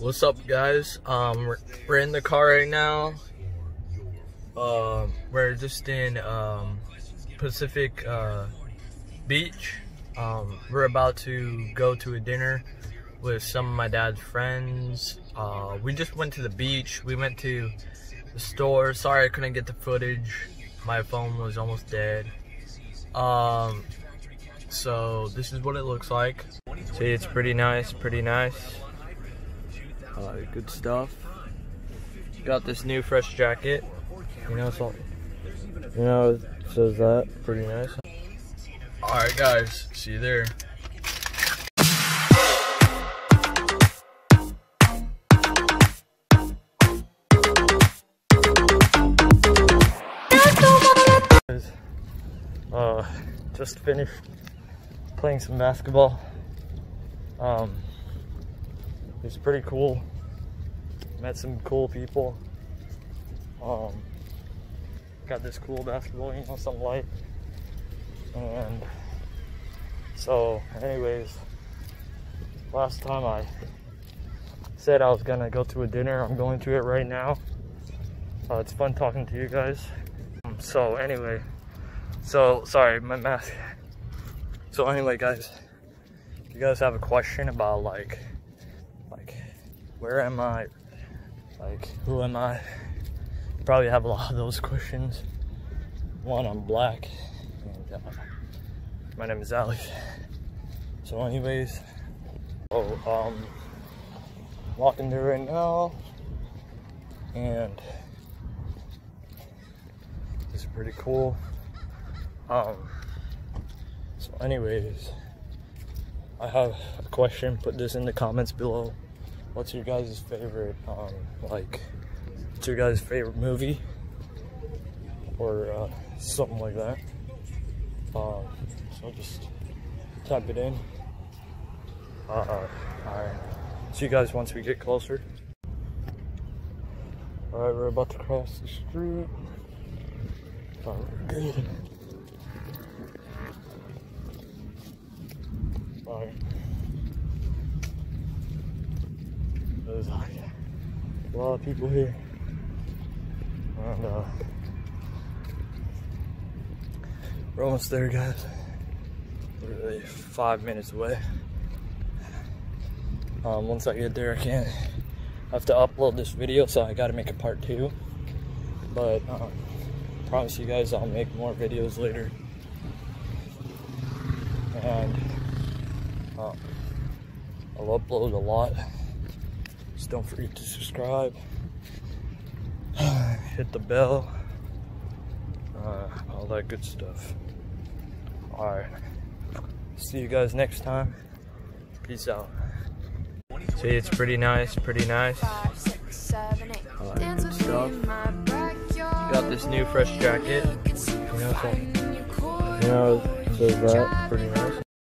What's up, guys? Um, we're, in the car right now. Um, we're just in um, Pacific uh, Beach. Um, we're about to go to a dinner with some of my dad's friends. Uh, we just went to the beach. We went to the store. Sorry I couldn't get the footage. My phone was almost dead. Um, so this is what it looks like. See, it's pretty nice, pretty nice. Good stuff. Got this new fresh jacket. You know, so you know, it says that. Pretty nice. All right, guys. See you there. Uh, just finished playing some basketball. Um, it's pretty cool. Met some cool people. Um, got this cool basketball, you know, some light. And so, anyways, last time I said I was gonna go to a dinner, I'm going to it right now. Uh, it's fun talking to you guys. Um, so, anyway, so sorry, my mask. So, anyway, guys, if you guys have a question about like, like, where am I? Like, who am I? Probably have a lot of those questions. One, I'm black, and uh, my name is Alex. So, anyways, oh, um, walking there right now, and it's pretty cool. Um, so, anyways, I have a question. Put this in the comments below. What's your guys' favorite, um, like, what's your guys' favorite movie? Or uh, something like that. Um, so just type it in. Uh, uh, alright. See you guys once we get closer. Alright, we're about to cross the street. Alright, good. Alright. A lot of people here. And uh, we're almost there, guys. Literally five minutes away. Um, once I get there, I can't. I have to upload this video, so I gotta make a part two. But um, promise you guys I'll make more videos later. And um, I'll upload a lot. Don't forget to subscribe. Hit the bell. Uh, all that good stuff. Alright. See you guys next time. Peace out. See, it's pretty nice, pretty nice. Five, six, seven, eight. Dance good stuff. in my backyard. Got this new fresh jacket. You know, so, Flying in your core. you know, that. Pretty nice.